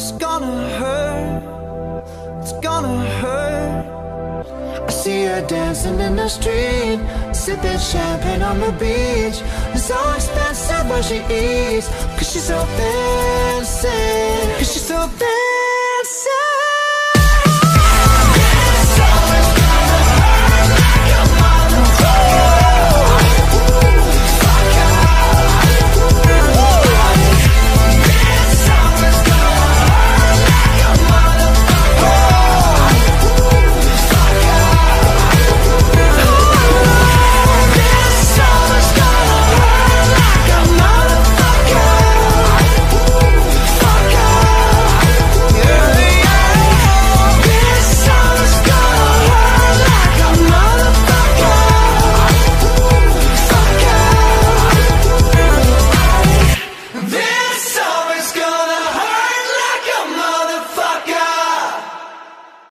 it's gonna hurt, it's gonna hurt. I see her dancing in the street, sipping champagne on the beach. It's so expensive what she eats, cause she's so fancy, cause she's so fancy.